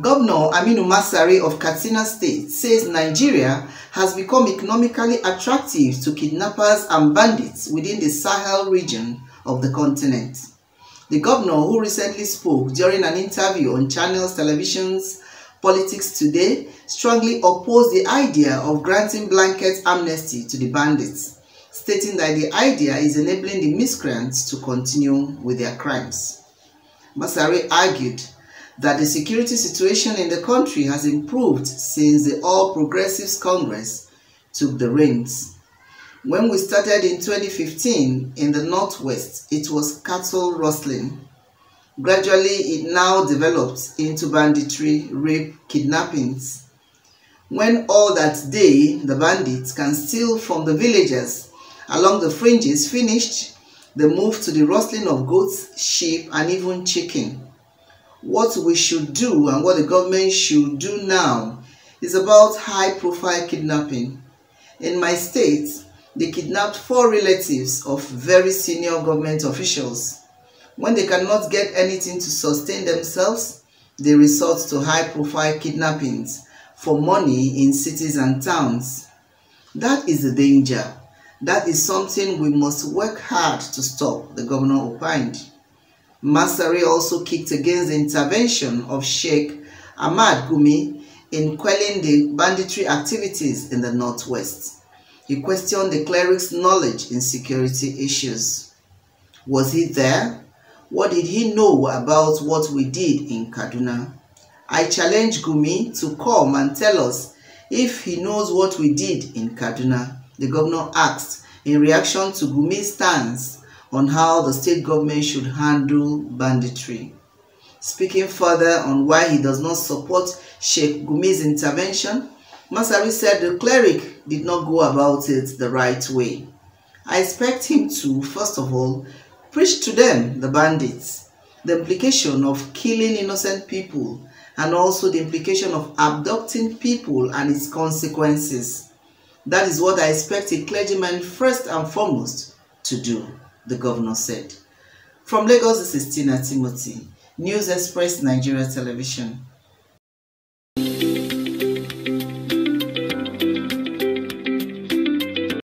Governor Aminu Masari of Katsina State says Nigeria has become economically attractive to kidnappers and bandits within the Sahel region of the continent. The governor, who recently spoke during an interview on Channels Television's Politics Today, strongly opposed the idea of granting blanket amnesty to the bandits, stating that the idea is enabling the miscreants to continue with their crimes. Masari argued that the security situation in the country has improved since the All Progressives Congress took the reins. When we started in 2015 in the Northwest, it was cattle rustling. Gradually, it now developed into banditry, rape, kidnappings. When all that day the bandits can steal from the villagers along the fringes finished, they move to the rustling of goats, sheep, and even chicken what we should do and what the government should do now is about high profile kidnapping. In my state, they kidnapped four relatives of very senior government officials. When they cannot get anything to sustain themselves, they resort to high profile kidnappings for money in cities and towns. That is the danger. That is something we must work hard to stop, the governor opined. Masari also kicked against the intervention of Sheikh Ahmad Gumi in quelling the banditry activities in the Northwest. He questioned the cleric's knowledge in security issues. Was he there? What did he know about what we did in Kaduna? I challenge Gumi to come and tell us if he knows what we did in Kaduna, the governor asked in reaction to Gumi's stance on how the state government should handle banditry. Speaking further on why he does not support Sheikh Gumi's intervention, Masari said the cleric did not go about it the right way. I expect him to, first of all, preach to them, the bandits, the implication of killing innocent people and also the implication of abducting people and its consequences. That is what I expect a clergyman first and foremost to do the governor said. From Lagos, this is Tina Timothy, News Express Nigeria Television.